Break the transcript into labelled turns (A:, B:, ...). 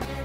A: Twitter.